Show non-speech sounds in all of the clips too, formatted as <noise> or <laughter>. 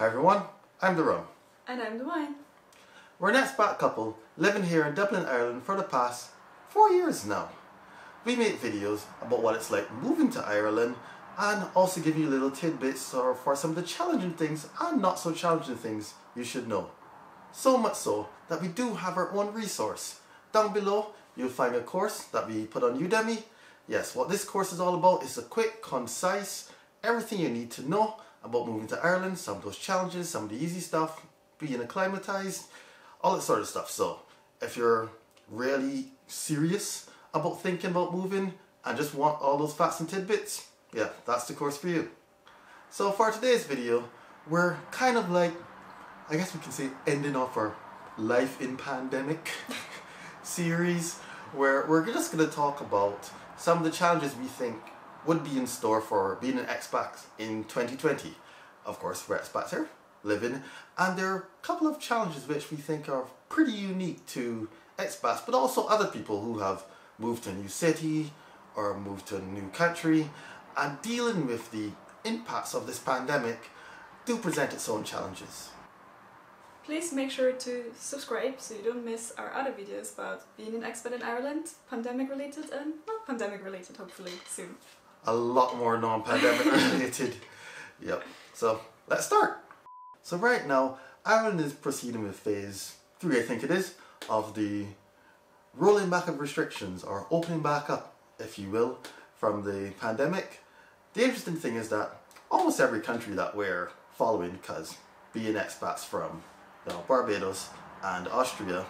Hi everyone, I'm the Rum. And I'm the wine. We're an expat couple living here in Dublin, Ireland for the past four years now. We make videos about what it's like moving to Ireland and also give you little tidbits or for some of the challenging things and not so challenging things you should know. So much so that we do have our own resource. Down below you'll find a course that we put on Udemy. Yes, what this course is all about is a quick, concise, everything you need to know about moving to Ireland, some of those challenges, some of the easy stuff, being acclimatized, all that sort of stuff. So if you're really serious about thinking about moving and just want all those facts and tidbits, yeah, that's the course for you. So for today's video, we're kind of like, I guess we can say ending off our life in pandemic <laughs> series where we're just going to talk about some of the challenges we think would be in store for being an expat in 2020. Of course, we're expats here, living, and there are a couple of challenges which we think are pretty unique to expats, but also other people who have moved to a new city or moved to a new country and dealing with the impacts of this pandemic do present its own challenges. Please make sure to subscribe so you don't miss our other videos about being an expat in Ireland, pandemic related and not pandemic related hopefully soon. A lot more non-pandemic related. <laughs> Yep. So let's start. So right now, Ireland is proceeding with phase three, I think it is, of the rolling back of restrictions or opening back up, if you will, from the pandemic. The interesting thing is that almost every country that we're following, because being expats from you know, Barbados and Austria,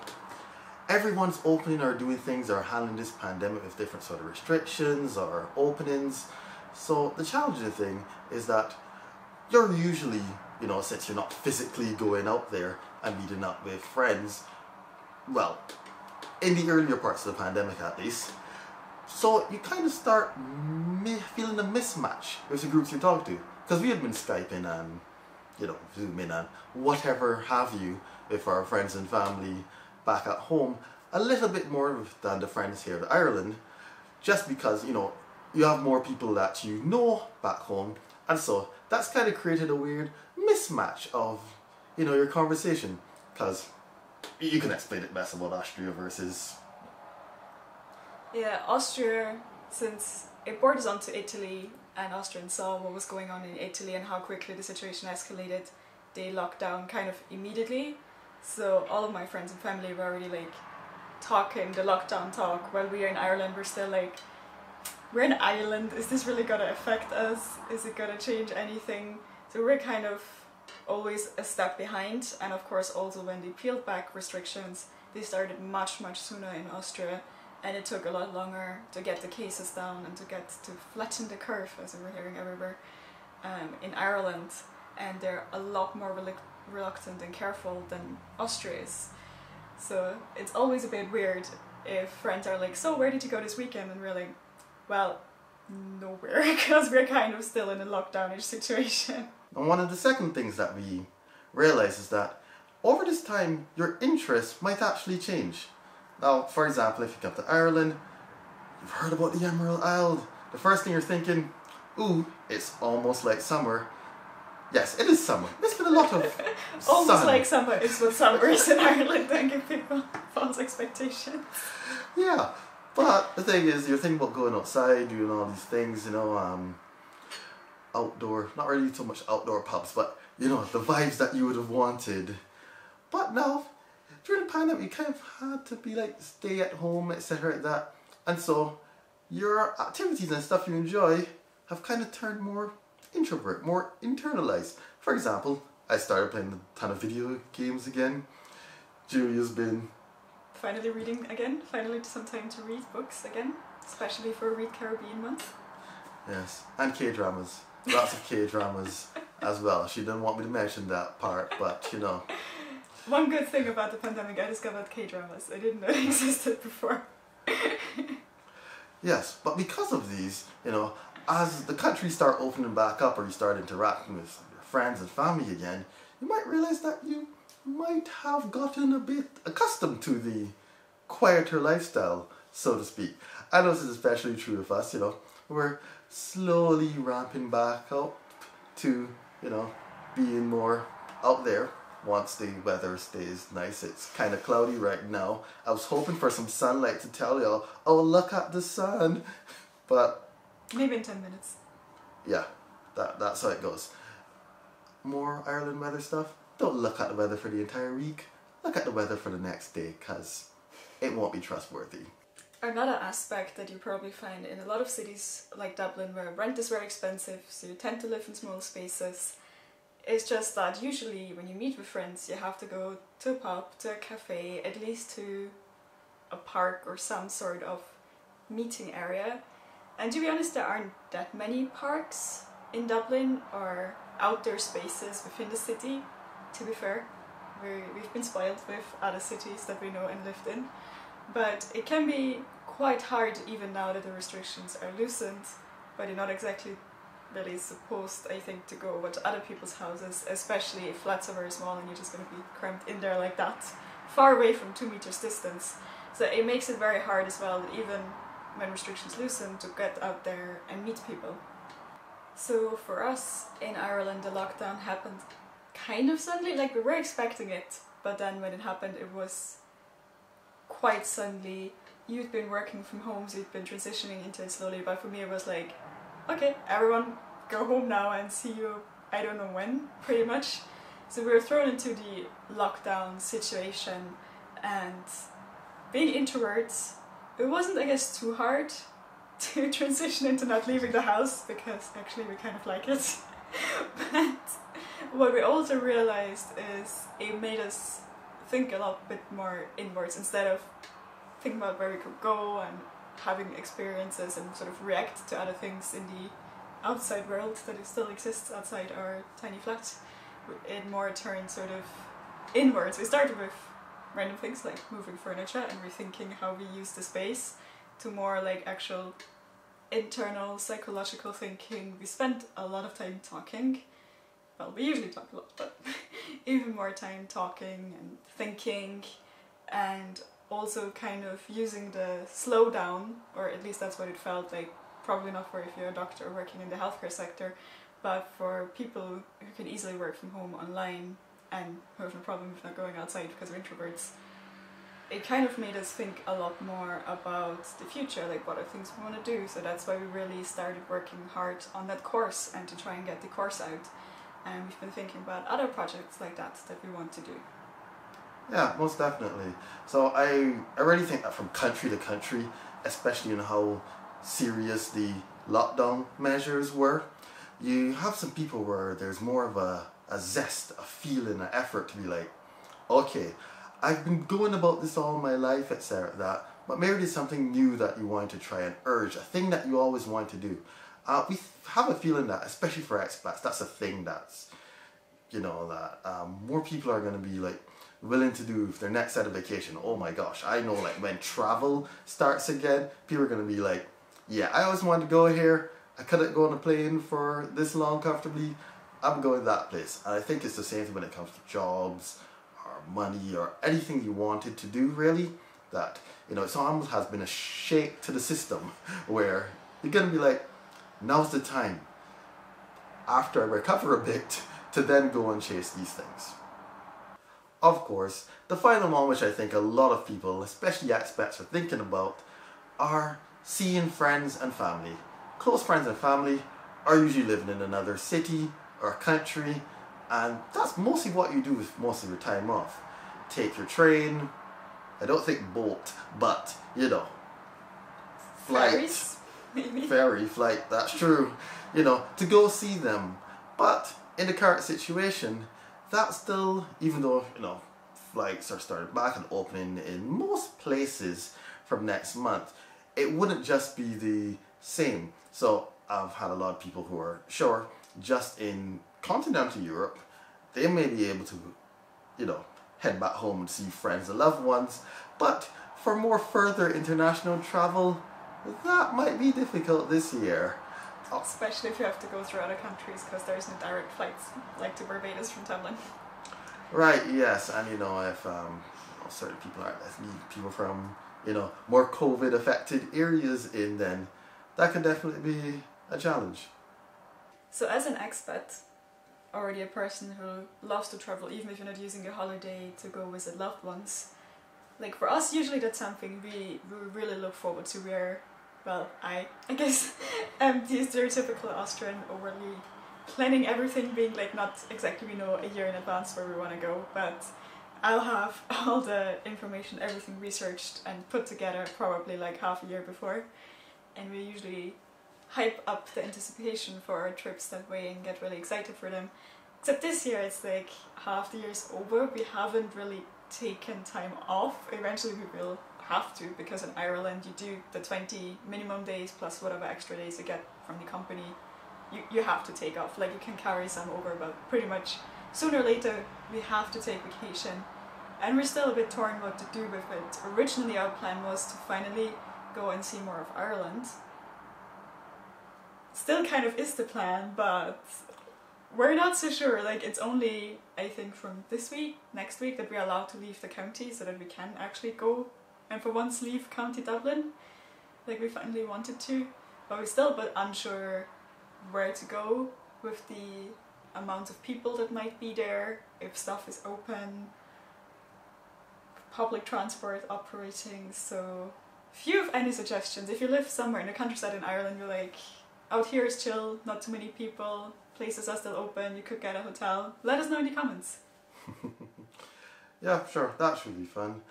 everyone's opening or doing things or handling this pandemic with different sort of restrictions or openings. So the challenging thing is that you're usually, you know, since you're not physically going out there and meeting up with friends, well, in the earlier parts of the pandemic at least, so you kind of start feeling a mismatch with the groups you talk to. Because we had been Skyping and, you know, Zooming and whatever have you with our friends and family back at home a little bit more than the friends here in Ireland just because, you know, you have more people that you know back home. And so that's kind of created a weird mismatch of, you know, your conversation. Because you can explain it best about Austria versus Yeah, Austria, since it borders onto Italy and Austrians saw what was going on in Italy and how quickly the situation escalated, they locked down kind of immediately. So all of my friends and family were already like talking the lockdown talk while we are in Ireland. We're still like we're in Ireland, is this really gonna affect us? Is it gonna change anything? So we're kind of always a step behind. And of course also when they peeled back restrictions they started much much sooner in Austria. And it took a lot longer to get the cases down and to get to flatten the curve as we're hearing everywhere um, in Ireland. And they're a lot more reluctant and careful than Austria is so it's always a bit weird if friends are like so where did you go this weekend and we're like well nowhere <laughs> because we're kind of still in a lockdownish situation And one of the second things that we realize is that over this time, your interests might actually change. Now, for example, if you come to Ireland, you've heard about the Emerald Isle. The first thing you're thinking, ooh, it's almost like summer. Yes, it is summer. There's been a lot of <laughs> almost sun. like summer is what summer is in Ireland don't give people false expectations Yeah, but the thing is, you're thinking about going outside, doing all these things, you know, um, outdoor, not really so much outdoor pubs, but you know, the vibes that you would have wanted. But now, during the pandemic, you kind of had to be like, stay at home, etc. like that. And so, your activities and stuff you enjoy have kind of turned more introvert, more internalized. For example, I started playing a ton of video games again. Julia's been finally reading again finally some time to read books again especially for Read Caribbean month Yes, and K dramas. Lots of K dramas <laughs> as well. She didn't want me to mention that part, but you know. one good thing about the pandemic I discovered K-dramas I didn't know they <laughs> existed before Yes, but because of these, you know, as the countries start opening back up or you start interacting with your friends and family again, you might realize that you might have gotten a bit accustomed to the quieter lifestyle, so to speak. I know this is especially true of us, you know. We're slowly ramping back up to, you know, being more out there once the weather stays nice. It's kind of cloudy right now. I was hoping for some sunlight to tell y'all, oh, look at the sun. <laughs> But maybe in 10 minutes. Yeah, that, that's how it goes. More Ireland weather stuff. Don't look at the weather for the entire week. Look at the weather for the next day because it won't be trustworthy. Another aspect that you probably find in a lot of cities like Dublin where rent is very expensive, so you tend to live in small spaces, is just that usually when you meet with friends you have to go to a pub, to a cafe, at least to a park or some sort of meeting area. And to be honest, there aren't that many parks in Dublin or outdoor spaces within the city, to be fair. we we've been spoiled with other cities that we know and lived in but it can be quite hard even now that the restrictions are loosened, but you're not exactly really supposed, I think, to go over to other people's houses, especially if flats are very small and you're just going to be cramped in there like that, far away from two meters distance. So it makes it very hard as well, even when restrictions loosen, to get out there and meet people. So for us in Ireland, the lockdown happened kind of suddenly, like we were expecting it, but then when it happened, it was quite suddenly. You'd been working from home, so you'd been transitioning into it slowly, but for me it was like, okay, everyone go home now and see you, I don't know when, <laughs> pretty much. So we were thrown into the lockdown situation and being introverts, it wasn't, I guess, too hard <laughs> to transition into not leaving the house because actually we kind of like it. <laughs> but what we also realized is it made us think a lot bit more inwards instead of thinking about where we could go and having experiences and sort of react to other things in the outside world that still exists outside our tiny flat. It more turned sort of inwards. We started with random things like moving furniture and rethinking how we use the space to more like actual internal psychological thinking. We spent a lot of time talking well, we usually talk a lot, but <laughs> even more time talking and thinking and also kind of using the slowdown, or at least that's what it felt like, probably not for if you're a doctor working in the healthcare sector, but for people who can easily work from home online and who have no problem with not going outside because they're introverts, it kind of made us think a lot more about the future, like what are things we want to do. So that's why we really started working hard on that course and to try and get the course out and we've been thinking about other projects like that that we want to do. Yeah, most definitely. So I, I really think that from country to country, especially in how serious the lockdown measures were, you have some people where there's more of a, a zest, a feeling, an effort to be like, okay, I've been going about this all my life, etc. That, but maybe there's something new that you want to try and urge, a thing that you always want to do. Uh, we have a feeling that, especially for expats, that's a thing that's, you know, that um, more people are going to be like willing to do their next set of vacation. Oh my gosh, I know like when travel starts again, people are going to be like, yeah, I always wanted to go here. I couldn't go on a plane for this long comfortably. I'm going that place. And I think it's the same thing when it comes to jobs or money or anything you wanted to do really. That, you know, it almost has been a shake to the system <laughs> where you're going to be like, now's the time, after I recover a bit, <laughs> to then go and chase these things. Of course, the final one which I think a lot of people, especially expats, are thinking about are seeing friends and family. Close friends and family are usually living in another city or country and that's mostly what you do with most of your time off. Take your train, I don't think boat, but you know, flight. Ferries maybe. Ferry flight, that's true. You know, to go see them. But in the current situation, that's still, even though, you know, flights are starting back and opening in most places from next month, it wouldn't just be the same. So I've had a lot of people who are sure just in continental Europe, they may be able to, you know, head back home and see friends and loved ones. But for more further international travel, that might be difficult this year. Especially if you have to go through other countries because there isn't direct flights like to Barbados from Dublin. Right, yes, and you know, if um, certain people are people from, you know, more COVID affected areas in, then that could definitely be a challenge. So, as an expat, already a person who loves to travel, even if you're not using a holiday to go visit loved ones, like for us, usually that's something we, we really look forward to. Where, well, I I guess, <laughs> um, the stereotypical Austrian overly planning everything, being like not exactly we know a year in advance where we want to go, but I'll have <laughs> all the information, everything researched and put together probably like half a year before, and we usually hype up the anticipation for our trips that way and get really excited for them. Except this year, it's like half the year's over. We haven't really taken time off. Eventually, we will have to because in Ireland, you do the 20 minimum days plus whatever extra days you get from the company. You, you have to take off. Like, you can carry some over, but pretty much sooner or later, we have to take vacation. And we're still a bit torn what to do with it. Originally, our plan was to finally go and see more of Ireland still kind of is the plan, but we're not so sure. Like it's only I think from this week, next week that we're allowed to leave the county so that we can actually go and for once leave County Dublin. Like we finally wanted to. But we're still a bit unsure where to go with the amount of people that might be there, if stuff is open, public transport operating, so if you have any suggestions, if you live somewhere in the countryside in Ireland, you're like, out here is chill, not too many people, places are still open, you could get a hotel. Let us know in the comments. <laughs> yeah, sure, that should be fun.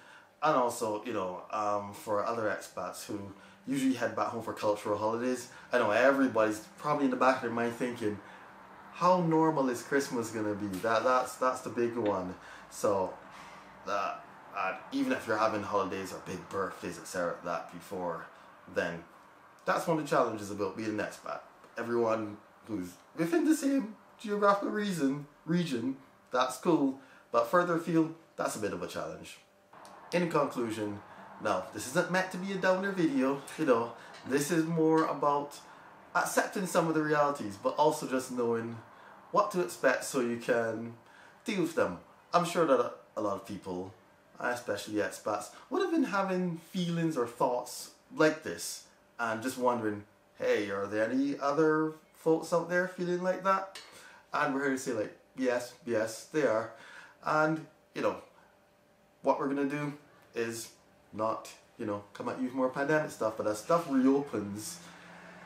And also, you know, um, for other expats who usually head back home for cultural holidays, I know everybody's probably in the back of their mind thinking, how normal is Christmas gonna be? That that's that's the big one. So that uh, even if you're having holidays or big birthdays, etc., that before, then that's one of the challenges about being an expat. Everyone who's within the same geographical reason region, that's cool. But further afield, that's a bit of a challenge. In conclusion, now this isn't meant to be a downer video, you know. This is more about accepting some of the realities, but also just knowing what to expect so you can deal with them. I'm sure that a lot of people, especially expats, would have been having feelings or thoughts like this and just wondering, hey, are there any other folks out there feeling like that? And we're here to say like, yes, yes, they are. And, you know, what we're gonna do is not, you know, come at you with more pandemic stuff, but as stuff reopens,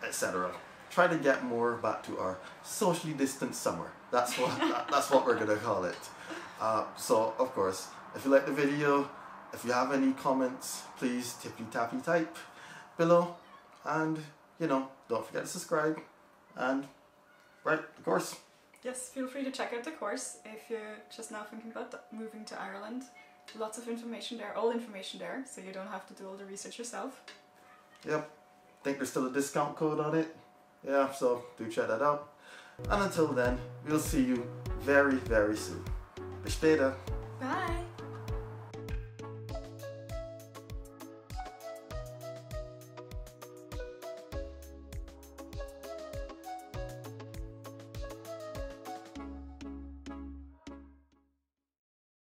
etc. Try to get more back to our socially distant summer. That's what <laughs> that, that's what we're gonna call it. Uh, so of course, if you like the video, if you have any comments, please tippy tappy type below and, you know, don't forget to subscribe. And, right, the course. Yes, feel free to check out the course if you're just now thinking about moving to Ireland. Lots of information there, all information there, so you don't have to do all the research yourself. Yep. I think there's still a discount code on it. Yeah, so do check that out. And until then, we'll see you very, very soon. Bis später. Bye.